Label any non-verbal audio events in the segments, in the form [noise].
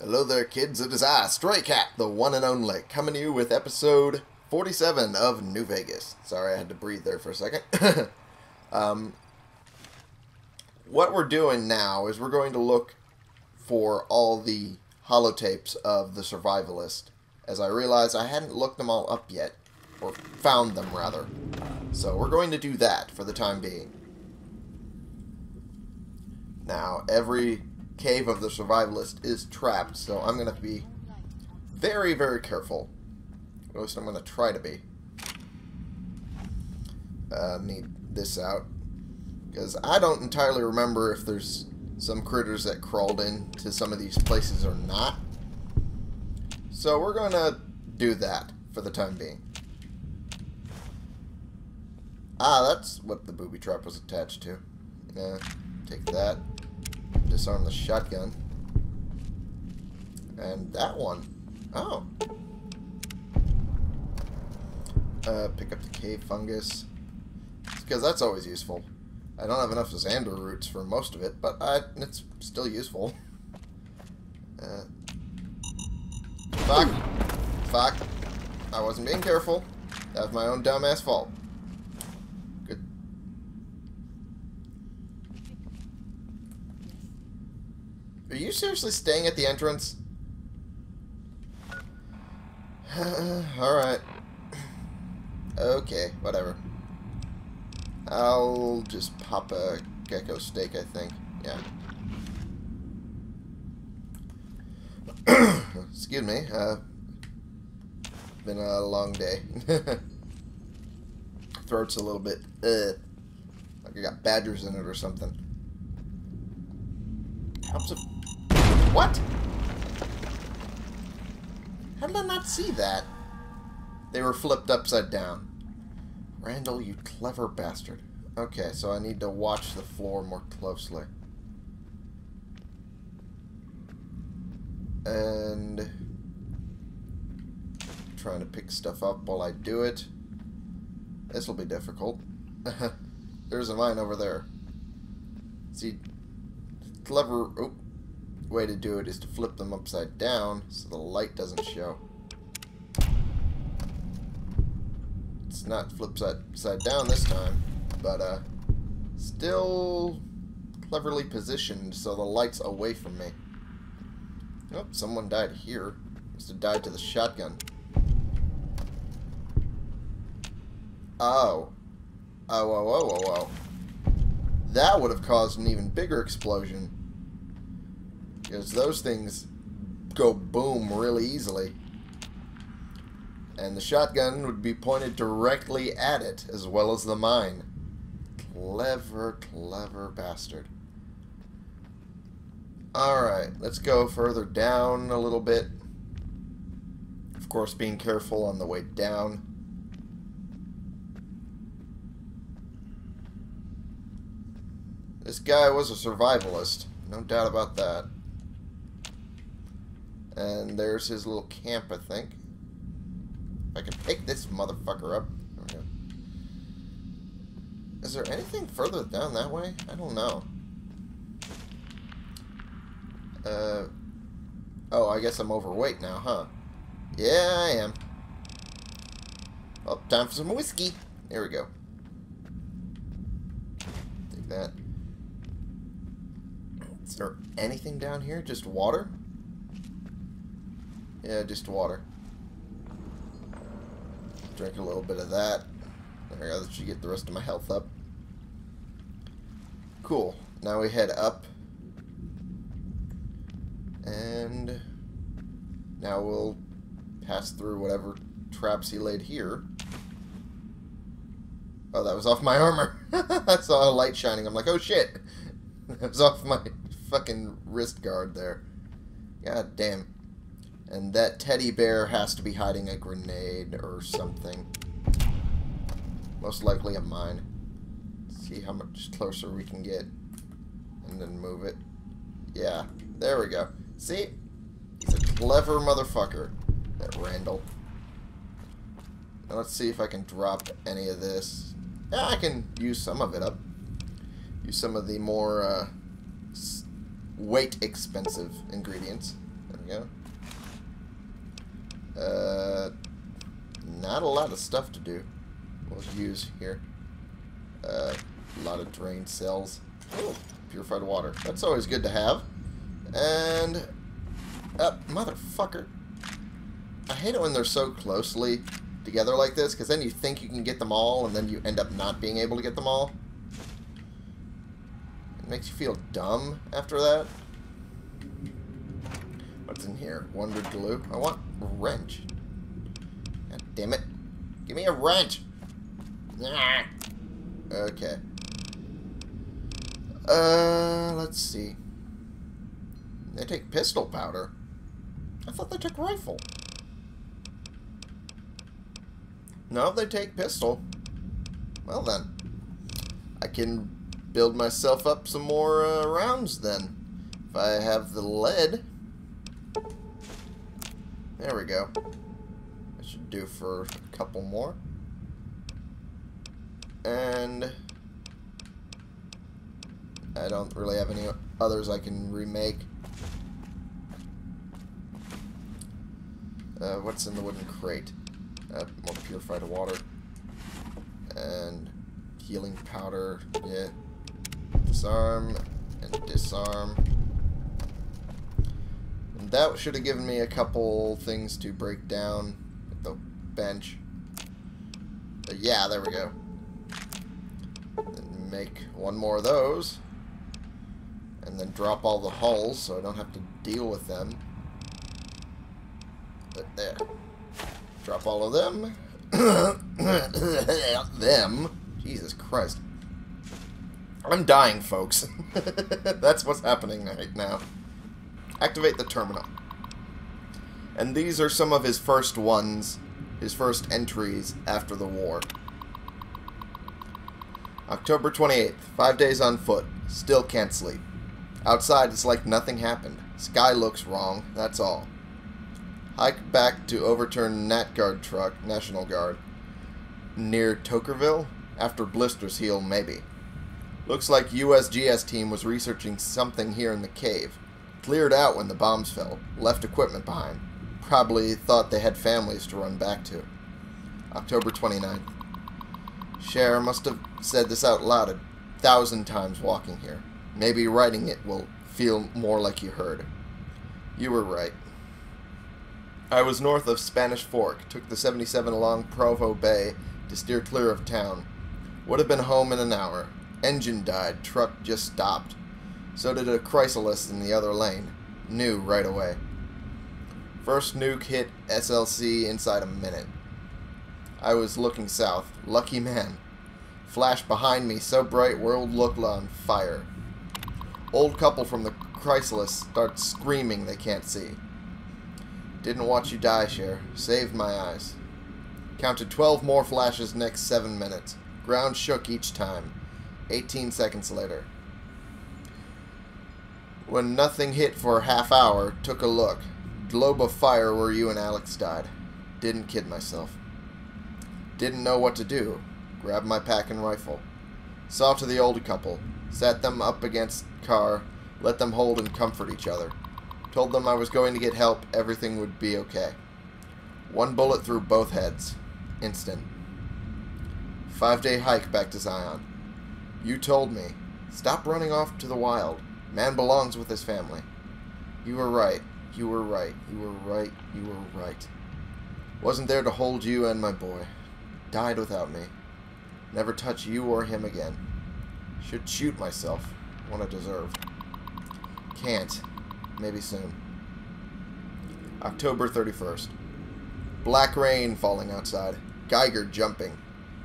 Hello there, kids. It is I, Stray Cat, the one and only, coming to you with episode 47 of New Vegas. Sorry, I had to breathe there for a second. [coughs] um, what we're doing now is we're going to look for all the holotapes of the Survivalist, as I realized I hadn't looked them all up yet, or found them, rather. So we're going to do that for the time being. Now, every cave of the survivalist is trapped, so I'm going to be very, very careful. At least I'm going to try to be. Uh, need this out. Because I don't entirely remember if there's some critters that crawled into some of these places or not. So we're going to do that for the time being. Ah, that's what the booby trap was attached to. Yeah, take that disarm the shotgun. And that one. Oh. Uh, pick up the cave fungus. Because that's always useful. I don't have enough Xander roots for most of it, but I, it's still useful. Uh, fuck. Fuck. I wasn't being careful. That was my own dumbass fault. You seriously staying at the entrance? [sighs] Alright. Okay, whatever. I'll just pop a gecko steak, I think. Yeah. [clears throat] Excuse me. Uh, been a long day. [laughs] Throat's a little bit, uh, like I got badgers in it or something. What? How did I not see that? They were flipped upside down. Randall, you clever bastard. Okay, so I need to watch the floor more closely. And... Trying to pick stuff up while I do it. This will be difficult. [laughs] There's a mine over there. See, clever... Oh, way to do it is to flip them upside down so the light doesn't show. It's not flipped upside down this time, but uh, still cleverly positioned so the light's away from me. Oh, someone died here. Must have died to the shotgun. Oh. Oh, oh, oh, oh, oh. That would have caused an even bigger explosion. Because those things go boom really easily. And the shotgun would be pointed directly at it, as well as the mine. Clever, clever bastard. Alright, let's go further down a little bit. Of course, being careful on the way down. This guy was a survivalist, no doubt about that. And there's his little camp, I think. I can pick this motherfucker up. Is there anything further down that way? I don't know. Uh, oh, I guess I'm overweight now, huh? Yeah, I am. Oh, time for some whiskey. There we go. Take that. Is there anything down here? Just water? Yeah, just water. Drink a little bit of that. There, that should get the rest of my health up. Cool. Now we head up. And now we'll pass through whatever traps he laid here. Oh, that was off my armor. [laughs] I saw a light shining. I'm like, oh shit. [laughs] That was off my fucking wrist guard there. God damn. And that teddy bear has to be hiding a grenade or something. Most likely a mine. See how much closer we can get. And then move it. Yeah, there we go. See? He's a clever motherfucker, that Randall. Now let's see if I can drop any of this. Yeah, I can use some of it up. Use some of the more uh, weight expensive ingredients. There we we go. Uh, not a lot of stuff to do. We'll use here. Uh, a lot of drained cells. Oh, purified water. That's always good to have. And... Uh, motherfucker. I hate it when they're so closely together like this, because then you think you can get them all, and then you end up not being able to get them all. It makes you feel dumb after that. What's in here? Wonder glue. I want wrench. God damn it. Give me a wrench. Okay. Uh, let's see. They take pistol powder. I thought they took rifle. No, they take pistol. Well then. I can build myself up some more uh, rounds then. If I have the lead. There we go. That should do for a couple more. And... I don't really have any others I can remake. Uh, what's in the wooden crate? Uh, more purified water. And healing powder. Yeah. Disarm and disarm. That should have given me a couple things to break down at the bench. But yeah, there we go. Make one more of those and then drop all the hulls so I don't have to deal with them. But there. Drop all of them. [coughs] them. Jesus Christ. I'm dying, folks. [laughs] That's what's happening right now. Activate the terminal. And these are some of his first ones, his first entries after the war. October 28th, five days on foot. Still can't sleep. Outside, it's like nothing happened. Sky looks wrong, that's all. Hike back to overturned Nat Guard truck, National Guard. Near Toquerville? After blisters heal, maybe. Looks like USGS team was researching something here in the cave. Cleared out when the bombs fell. Left equipment behind. Probably thought they had families to run back to. October 29th. Cher must have said this out loud a thousand times walking here. Maybe writing it will feel more like you heard. You were right. I was north of Spanish Fork, took the 77 along Provo Bay to steer clear of town. Would have been home in an hour. Engine died, truck just stopped. So did a Chryslus in the other lane. Knew right away. First nuke hit SLC inside a minute. I was looking south. Lucky man. Flash behind me so bright world looked on fire. Old couple from the Chryslus start screaming they can't see. Didn't watch you die, Cher. Saved my eyes. Counted 12 more flashes next 7 minutes. Ground shook each time. 18 seconds later. When nothing hit for a half hour, took a look. Globe of fire where you and Alex died. Didn't kid myself. Didn't know what to do. Grabbed my pack and rifle. Saw to the old couple. Sat them up against car. Let them hold and comfort each other. Told them I was going to get help. Everything would be okay. One bullet through both heads. Instant. Five day hike back to Zion. You told me. Stop running off to the wild. Man belongs with his family. You were right. You were right. You were right. You were right. Wasn't there to hold you and my boy. Died without me. Never touch you or him again. Should shoot myself. What I deserve. Can't. Maybe soon. October 31st. Black rain falling outside. Geiger jumping.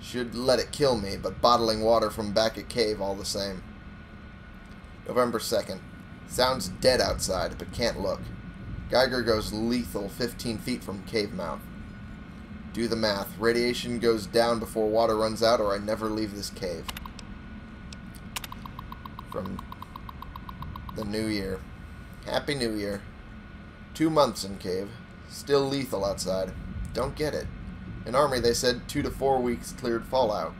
Should let it kill me, but bottling water from back at cave all the same. November 2nd. Sounds dead outside, but can't look. Geiger goes lethal 15 feet from cave mouth. Do the math. Radiation goes down before water runs out or I never leave this cave. From the new year. Happy New Year. Two months in cave. Still lethal outside. Don't get it. In Army, they said two to four weeks cleared fallout.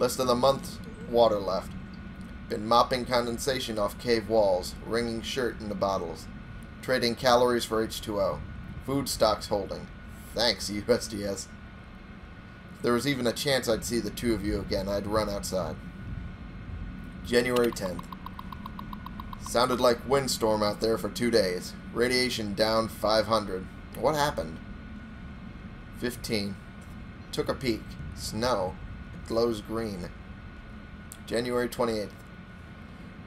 Less than a month's water left. Been mopping condensation off cave walls, wringing shirt into bottles. Trading calories for H2O. Food stocks holding. Thanks, [laughs] USDS. If there was even a chance I'd see the two of you again, I'd run outside. January 10th. Sounded like windstorm out there for two days. Radiation down 500. What happened? 15. Took a peek. Snow. Glows green. January 28th.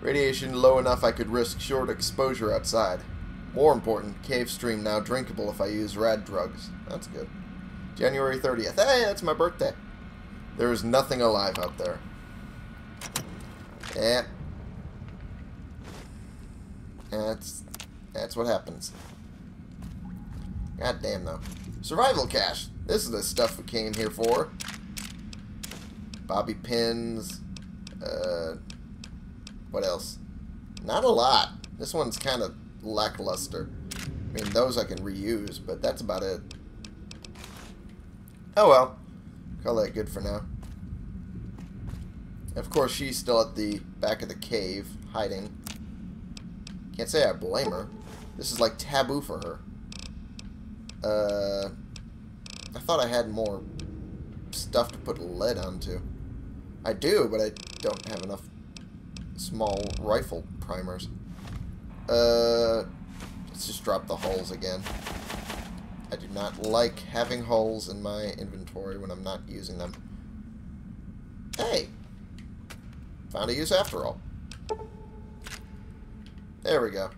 Radiation low enough I could risk short exposure outside. More important, cave stream now drinkable if I use rad drugs. That's good. January 30th. Hey, that's my birthday. There is nothing alive out there. Yeah. That's that's what happens. God damn though. Survival cache. This is the stuff we came here for. Bobby pins. Uh, what else? Not a lot. This one's kind of lackluster. I mean, those I can reuse, but that's about it. Oh well. Call that good for now. Of course, she's still at the back of the cave, hiding. Can't say I blame her. This is like taboo for her. Uh, I thought I had more stuff to put lead onto. I do, but I don't have enough small rifle primers. Uh, let's just drop the hulls again. I do not like having hulls in my inventory when I'm not using them. Hey! Found a use after all. There we go.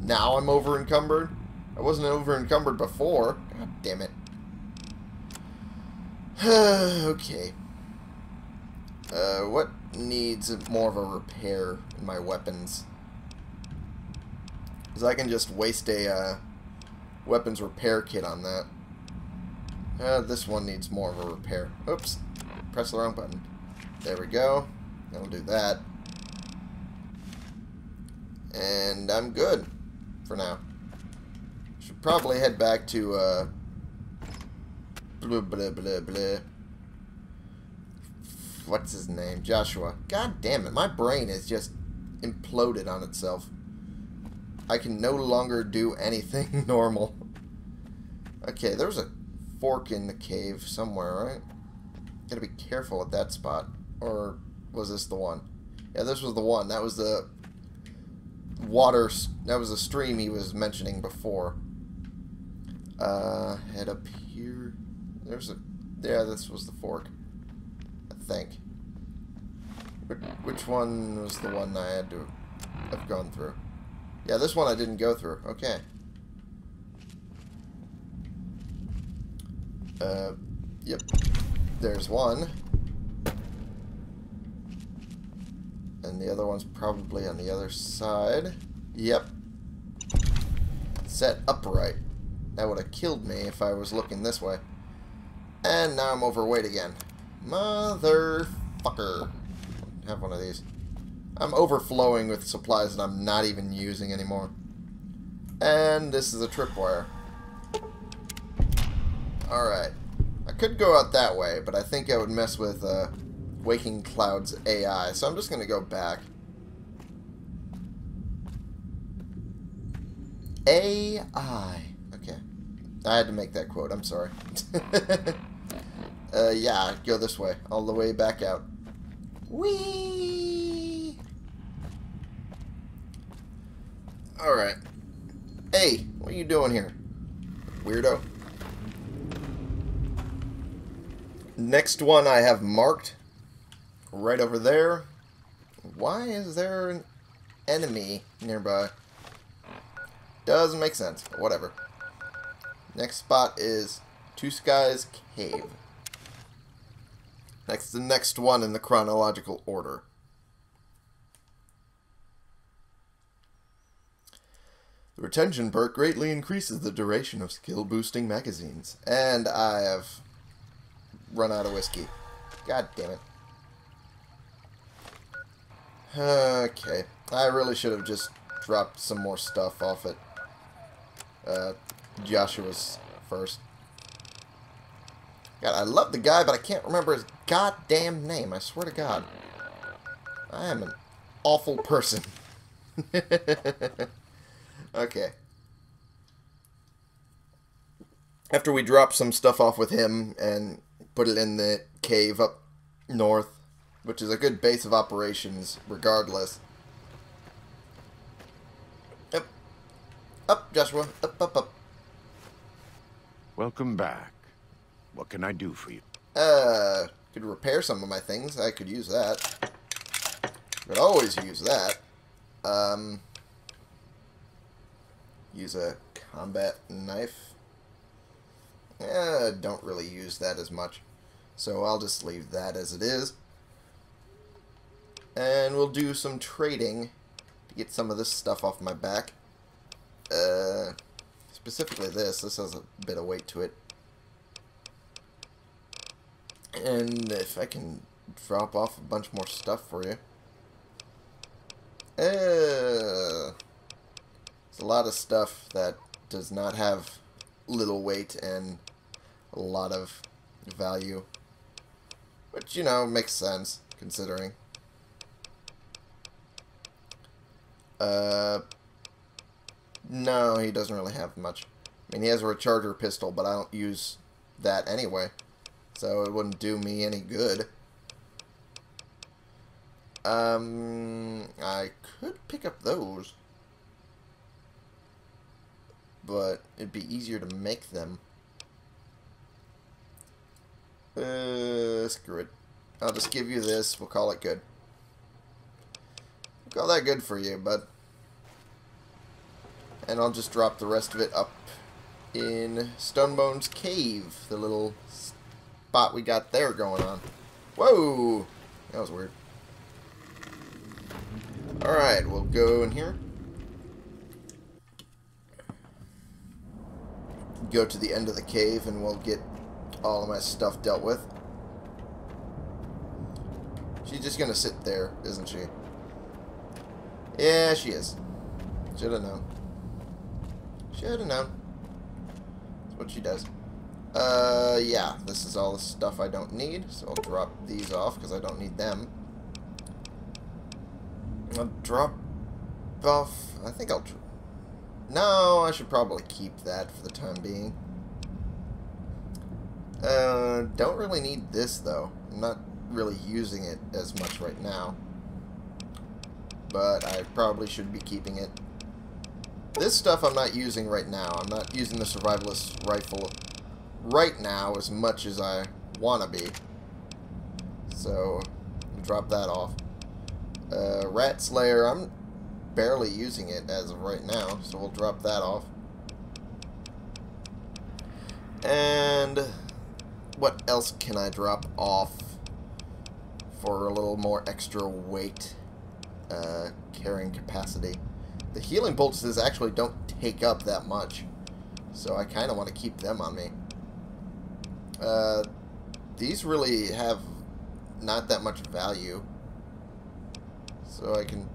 Now I'm over encumbered. I wasn't over encumbered before. God damn it. [sighs] okay. Uh, what needs more of a repair in my weapons? Because I can just waste a uh, weapons repair kit on that. Uh, this one needs more of a repair. Oops. Press the wrong button. There we go. I'll do that. And I'm good for now. Should probably head back to, uh, blah, blah, blah, blah. What's his name? Joshua. God damn it, my brain is just imploded on itself. I can no longer do anything [laughs] normal. Okay, there's a fork in the cave somewhere, right? Gotta be careful at that spot. Or was this the one? Yeah, this was the one. That was the water... That was the stream he was mentioning before. Uh, head up here. There's a... Yeah, this was the fork. Think. Which one was the one I had to have gone through? Yeah, this one I didn't go through. Okay. Uh, yep. There's one. And the other one's probably on the other side. Yep. Set upright. That would have killed me if I was looking this way. And now I'm overweight again. Motherfucker. Have one of these. I'm overflowing with supplies that I'm not even using anymore. And this is a tripwire. Alright. I could go out that way, but I think I would mess with uh, Waking Cloud's AI, so I'm just going to go back. AI. Okay. I had to make that quote. I'm sorry. [laughs] uh, yeah, go this way. All the way back out. Whee! Alright. Hey, what are you doing here? Weirdo. Next one I have marked right over there. Why is there an enemy nearby? Doesn't make sense, but whatever. Next spot is Two Skies Cave. Next, the next one in the chronological order. The retention perk greatly increases the duration of skill boosting magazines. And I have run out of whiskey. God damn it. Okay. I really should have just dropped some more stuff off it. Uh, Joshua's first. God, I love the guy, but I can't remember his goddamn name. I swear to God. I am an awful person. [laughs] okay. After we drop some stuff off with him and put it in the cave up north, which is a good base of operations regardless. Up. Up, Joshua. Up, up, up. Welcome back. What can I do for you? Uh, could repair some of my things. I could use that. Could always use that. Um, use a combat knife. Eh, don't really use that as much. So I'll just leave that as it is. And we'll do some trading to get some of this stuff off my back. Uh, specifically this. This has a bit of weight to it. And if I can drop off a bunch more stuff for you. Uh, it's a lot of stuff that does not have little weight and a lot of value. Which, you know, makes sense, considering. Uh, no, he doesn't really have much. I mean, he has a recharger pistol, but I don't use that anyway. So it wouldn't do me any good. Um, I could pick up those. But it'd be easier to make them. Uh, screw it. I'll just give you this. We'll call it good. Call that good for you, bud. And I'll just drop the rest of it up in Stonebone's cave. The little spot we got there going on. Whoa! That was weird. Alright, we'll go in here. Go to the end of the cave and we'll get all of my stuff dealt with. She's just gonna sit there, isn't she? Yeah, she is. Should have known. Should have known. That's what she does. Uh, yeah, this is all the stuff I don't need, so I'll drop these off because I don't need them. I'll drop off, I think I'll, no, I should probably keep that for the time being. Uh, don't really need this though. I'm not really using it as much right now. But I probably should be keeping it. This stuff I'm not using right now. I'm not using the survivalist rifle right now as much as I want to be. So, drop that off. Uh, Ratslayer, I'm barely using it as of right now, so we'll drop that off. And what else can I drop off for a little more extra weight uh, carrying capacity? The healing poultices actually don't take up that much, so I kind of want to keep them on me. Uh, these really have not that much value. So I can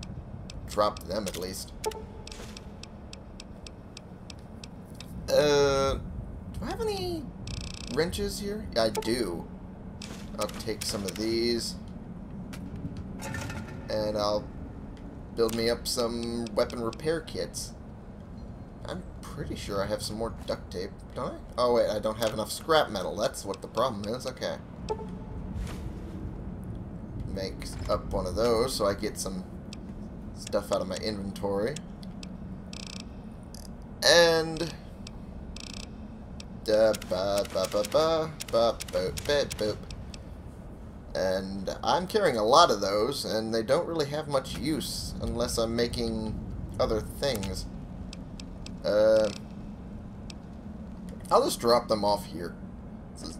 drop them at least. Uh, do I have any wrenches here? Yeah, I do. I'll take some of these. And I'll build me up some weapon repair kits. Pretty sure I have some more duct tape, don't I? Oh, wait, I don't have enough scrap metal. That's what the problem is. Okay. Make up one of those so I get some stuff out of my inventory. And... Da, ba, ba, ba, ba, ba, boop, boop, boop. And I'm carrying a lot of those, and they don't really have much use unless I'm making other things. Uh, I'll just drop them off here.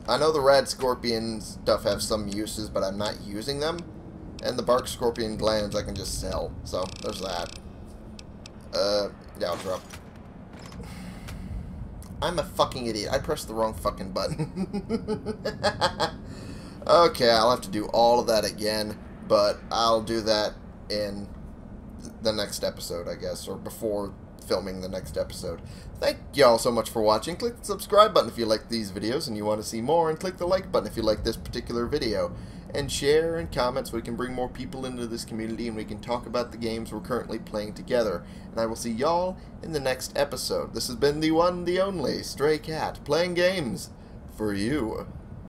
I know the radscorpion stuff have some uses, but I'm not using them. And the bark scorpion glands I can just sell. So, there's that. Uh, yeah, I'll drop. I'm a fucking idiot. I pressed the wrong fucking button. [laughs] okay, I'll have to do all of that again. But I'll do that in the next episode, I guess. Or before filming the next episode. Thank y'all so much for watching. Click the subscribe button if you like these videos and you want to see more, and click the like button if you like this particular video. And share and comment so we can bring more people into this community and we can talk about the games we're currently playing together. And I will see y'all in the next episode. This has been the one, the only Stray Cat, playing games for you.